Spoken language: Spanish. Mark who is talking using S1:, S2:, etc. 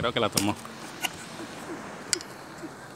S1: Creo que la tomó.